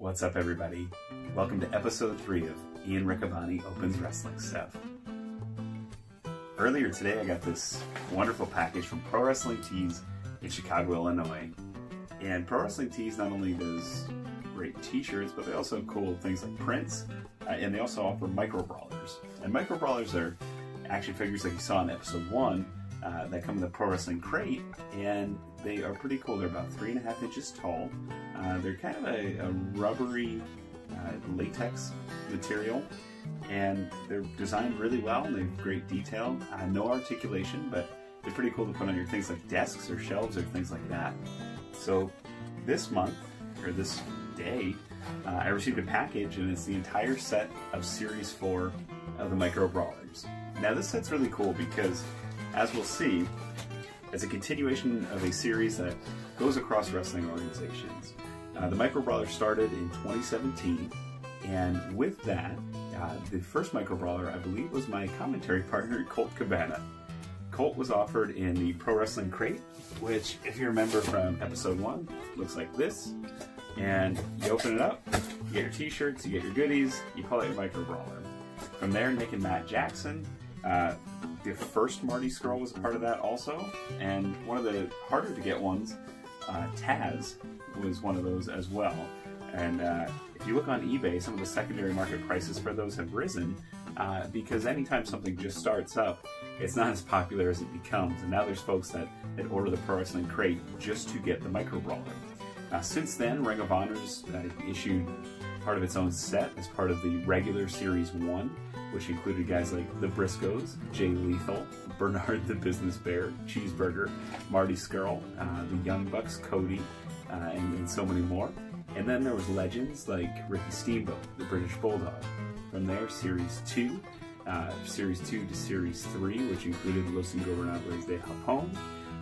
What's up, everybody? Welcome to episode three of Ian Riccaboni Opens Wrestling Stuff. Earlier today, I got this wonderful package from Pro Wrestling Tees in Chicago, Illinois. And Pro Wrestling Tees not only does great t-shirts, but they also have cool things like prints, uh, and they also offer micro brawlers. And micro brawlers are action figures like you saw in episode one uh, that come in the Pro Wrestling crate, and they are pretty cool. They're about three and a half inches tall. Uh, they're kind of a, a rubbery uh, latex material, and they're designed really well. And they have great detail. Uh, no articulation, but they're pretty cool to put on your things like desks or shelves or things like that. So this month or this day, uh, I received a package, and it's the entire set of Series 4 of the Micro Brawlers. Now this set's really cool because as we'll see, it's a continuation of a series that goes across wrestling organizations. Uh, the Micro Brawler started in 2017, and with that, uh, the first Micro Brawler, I believe, was my commentary partner, Colt Cabana. Colt was offered in the Pro Wrestling Crate, which, if you remember from episode one, looks like this. And you open it up, you get your t-shirts, you get your goodies, you call it your Micro Brawler. From there, Nick and Matt Jackson uh, the first Marty Scurll was part of that also, and one of the harder to get ones, uh, Taz, was one of those as well. And uh, if you look on eBay, some of the secondary market prices for those have risen uh, because anytime something just starts up, it's not as popular as it becomes. And now there's folks that, that order the Pro Wrestling Crate just to get the Micro Brawler. Uh, since then, Ring of Honor's uh, issued part of its own set as part of the regular Series 1 which included guys like the Briscoes, Jay Lethal, Bernard the Business Bear, Cheeseburger, Marty Scurll, uh, the Young Bucks, Cody, uh, and, and, so many more. And then there was legends like Ricky Steamboat, the British Bulldog. From there, Series 2, uh, Series 2 to Series 3, which included Los Ingobernables de Japón.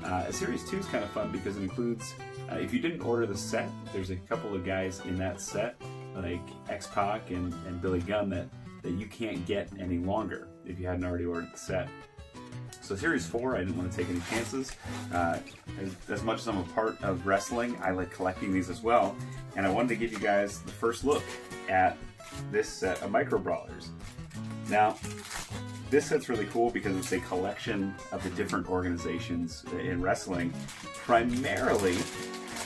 Uh, Series 2 is kind of fun because it includes, uh, if you didn't order the set, there's a couple of guys in that set, like X-Pac and, and Billy Gunn, that that you can't get any longer if you hadn't already ordered the set. So Series 4, I didn't want to take any chances. Uh, as, as, much as I'm a part of wrestling, I like collecting these as well. And I wanted to give you guys the first look at this set of Micro Brawlers. Now, this set's really cool because it's a collection of the different organizations in wrestling, primarily,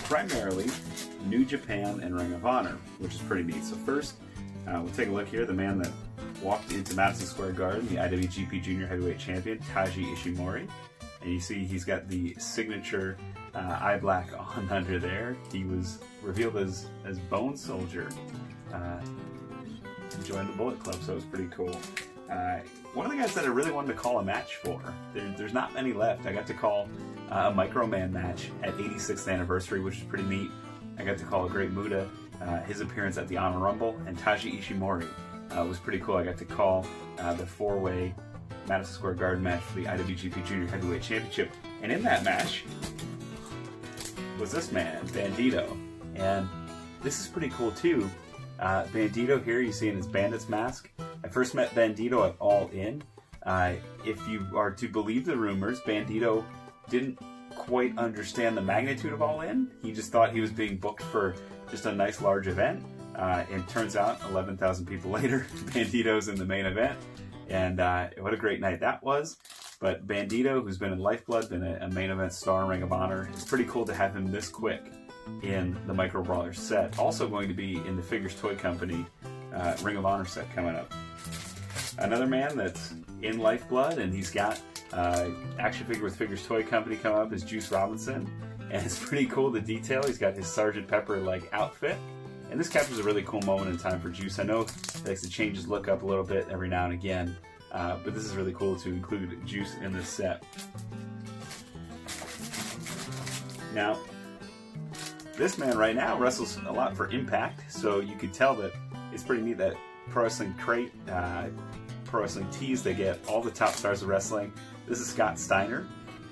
primarily New Japan and Ring of Honor, which is pretty neat. So first, uh, we'll take a look here. The man that walked into Madison Square Garden, the IWGP Junior Heavyweight Champion, Taiji Ishimori. And you see he's got the signature uh, eye black on under there. He was revealed as, as Bone Soldier uh, joined the Bullet Club, so it was pretty cool. Uh, one of the guys that I really wanted to call a match for, there, there's not many left. I got to call uh, a Microman match at 86th anniversary, which is pretty neat. I got to call a Great Muta uh, his appearance at the Honor Rumble, and Taiji Ishimori uh, was pretty cool. I got to call uh, the four-way Madison Square Garden match for the IWGP Junior Heavyweight Championship, and in that match was this man, Bandido, and this is pretty cool too. Uh, Bandido here, you see in his bandit's mask. I first met Bandido at All In. Uh, if you are to believe the rumors, Bandido didn't quite understand the magnitude of All In. He just thought he was being booked for just a nice large event. Uh, and turns out 11,000 people later, Bandido's in the main event. And uh, what a great night that was. But Bandido, who's been in Lifeblood, been a, a, main event star in Ring of Honor, it's pretty cool to have him this quick in the Micro Brawler set. Also going to be in the Figures Toy Company uh, Ring of Honor set coming up. Another man that's in Lifeblood, and he's got uh, action figure with Figures Toy Company coming up is Juice Robinson and it's pretty cool the detail. He's got his Sergeant Pepper like outfit, and this captures a really cool moment in time for Juice. I know he likes to change his look up a little bit every now and again, uh, but this is really cool to include Juice in this set. Now, this man right now wrestles a lot for Impact, so you could tell that it's pretty neat that Pro Wrestling Crate, uh, Pro Wrestling Tees, they get all the top stars of wrestling. This is Scott Steiner.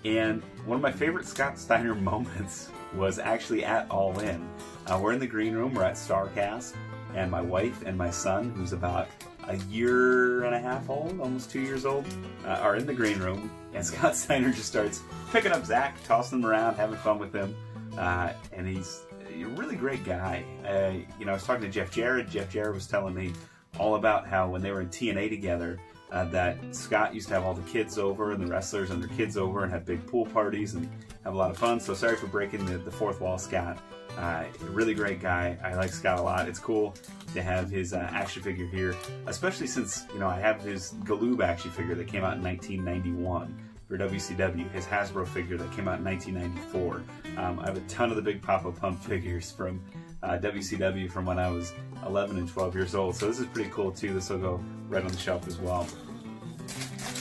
And one of my favorite Scott Steiner moments was actually at All In. Uh, we're in the green room, we're at Starrcast, and my wife and my son, who's about a year and a half old, almost two years old, uh, are in the green room, and Scott Steiner just starts picking up Zach, tossing him around, having fun with him, uh, and he's a really great guy. Uh, you know, I was talking to Jeff Jarrett. Jeff Jarrett was telling me all about how when they were in TNA together, uh, that Scott used to have all the kids over and the wrestlers and their kids over and have big pool parties and have a lot of fun. So sorry for breaking the, the fourth wall, Scott. Uh, really great guy. I like Scott a lot. It's cool to have his uh, action figure here, especially since you know I have his Galoob action figure that came out in 1991 for WCW. His Hasbro figure that came out in 1994. Um, I have a ton of the big Poppa Pump figures from uh, WCW from when I was 11 and 12 years old. So this is pretty cool too. This will go right on the shelf as well.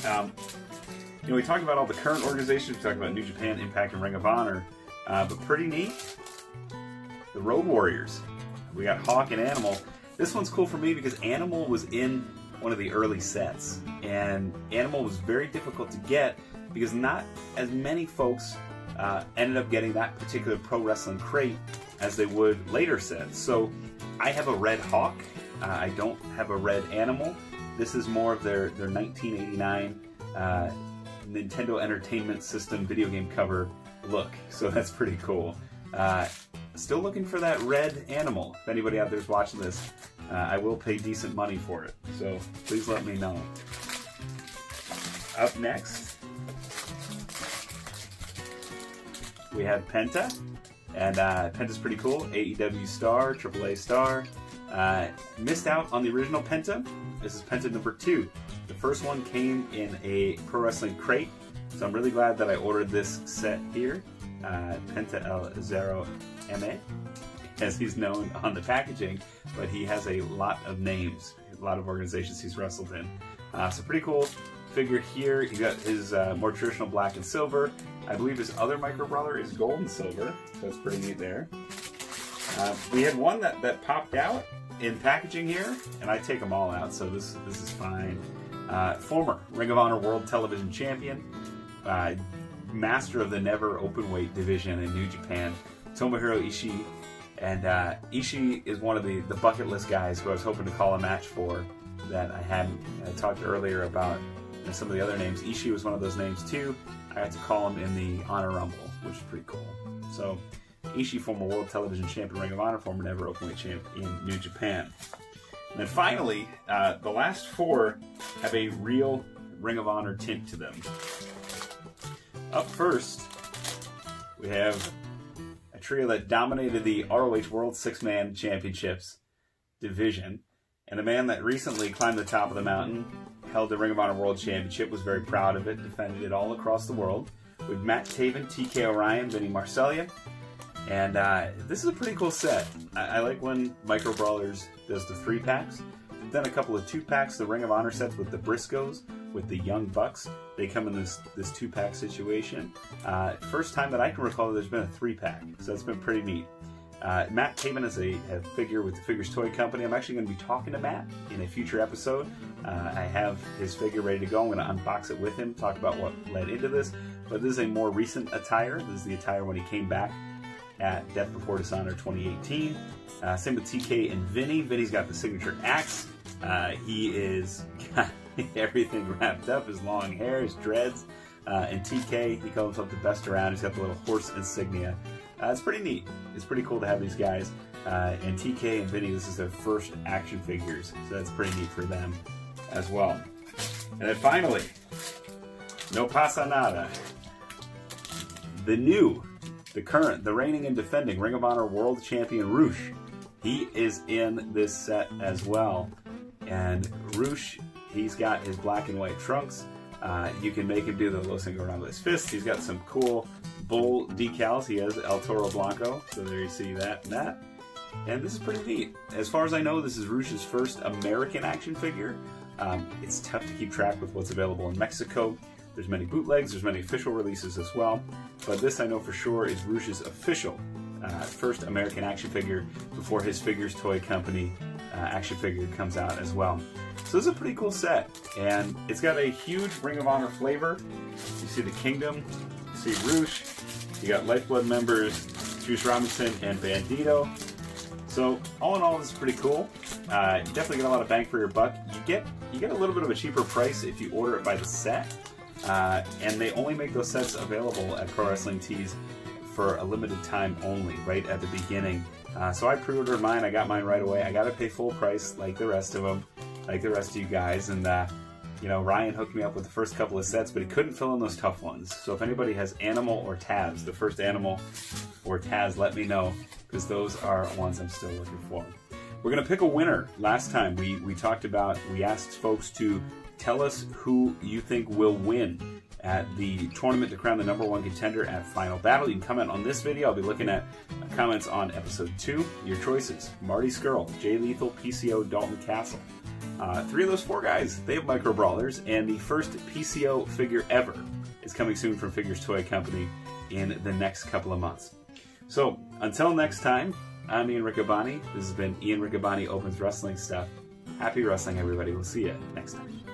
Um, you know, we talked about all the current organizations. We talked about New Japan, Impact, and Ring of Honor. Uh, but pretty neat, the Road Warriors. We got Hawk and Animal. This one's cool for me because Animal was in one of the early sets, and Animal was very difficult to get because not as many folks uh, ended up getting that particular pro wrestling crate as they would later sets. So I have a red hawk. Uh, I don't have a red animal. This is more of their, their 1989 uh, Nintendo Entertainment System video game cover look. So that's pretty cool. Uh, still looking for that red animal. If anybody out there is watching this, uh, I will pay decent money for it. So please let me know. Up next, we have Penta. And uh, Penta's pretty cool. AEW star, AAA star. Uh, missed out on the original Penta. This is Penta number two. The first one came in a pro wrestling crate, so I'm really glad that I ordered this set here. Uh, Penta El Zero MA, as he's known on the packaging, but he has a lot of names, a lot of organizations he's wrestled in. Uh, so pretty cool figure here. He got his uh, more traditional black and silver. I believe his other micro brawler is gold and silver. So that's pretty neat there. Uh, we had one that, that popped out in packaging here, and I take them all out, so this this is fine. Uh, former Ring of Honor World Television Champion, uh, master of the never openweight division in New Japan, Tomohiro Ishii. And uh, Ishii is one of the, the bucket list guys who I was hoping to call a match for that I hadn't. I talked earlier about and some of the other names. Ishii was one of those names too. I had to call him in the Honor Rumble, which is pretty cool. So, Ishii, former World Television Champion, Ring of Honor, former Never Openweight Champ in New Japan. And then finally, uh, the last four have a real Ring of Honor tint to them. Up first, we have a trio that dominated the ROH World Six Man Championships division, and a man that recently climbed the top of the mountain held the Ring of Honor World Championship, was very proud of it, defended it all across the world. With Matt Taven, TK O'Ryan, Vinny Marseglia. And uh, this is a pretty cool set. I, I like when Micro Brawlers does the three packs. We've done a couple of two packs, the Ring of Honor sets with the Briscoes, with the Young Bucks. They come in this, this two pack situation. Uh, first time that I can recall there's been a three pack, so that's been pretty neat. Uh, Matt Taven is a, a, figure with the Figures Toy Company. I'm actually going to be talking to Matt in a future episode. Uh, I have his figure ready to go. I'm going to unbox it with him, talk about what led into this. But this is a more recent attire. This is the attire when he came back at Death Before Dishonor 2018. Uh, same with TK and Vinny. Vinny's got the signature axe. Uh, he is got everything wrapped up, his long hair, his dreads. Uh, and TK, he calls himself the best around. He's got the little horse insignia. Uh, it's pretty neat. It's pretty cool to have these guys. Uh, and TK and Vinny, this is their first action figures, so that's pretty neat for them as well. And then finally, no pasa nada. The new, the current, the reigning and defending Ring of Honor World Champion Rush. He is in this set as well. And Rush, he's got his black and white trunks. Uh, you can make him do the Los Ingobernables fist. He's got some cool bull decals. He has El Toro Blanco, so there you see that and that. And this is pretty neat. As far as I know, this is Rush's first American action figure. Um, it's tough to keep track with what's available in Mexico. There's many bootlegs, there's many official releases as well. But this I know for sure is Rush's official uh, first American action figure before his Figures Toy Company uh, action figure comes out as well. So this is a pretty cool set, and it's got a huge Ring of Honor flavor. You see the Kingdom, see Rush, you got Lifeblood members Juice Robinson and Bandido. So all in all, this is pretty cool. Uh, definitely get a lot of bang for your buck. You get you get a little bit of a cheaper price if you order it by the set, uh, and they only make those sets available at Pro Wrestling Tees for a limited time only, right at the beginning. Uh, so I pre-ordered mine. I got mine right away. I got to pay full price, like the rest of them, like the rest of you guys. And uh, you know, Ryan hooked me up with the first couple of sets, but he couldn't fill in those tough ones. So if anybody has Animal or Taz, the first Animal or Taz, let me know because those are ones I'm still looking for. We're gonna pick a winner. Last time we we talked about we asked folks to tell us who you think will win at the tournament to crown the number one contender at Final Battle. You can comment on this video. I'll be looking at comments on episode two. Your choices Marty Scurll, Jay Lethal, PCO, Dalton Castle. Uh, three of those four guys, they have micro brawlers, and the first PCO figure ever is coming soon from Figures Toy Company in the next couple of months. So until next time, I'm Ian Riccaboni. This has been Ian Riccaboni Opens Wrestling Stuff. Happy wrestling, everybody. We'll see you next time.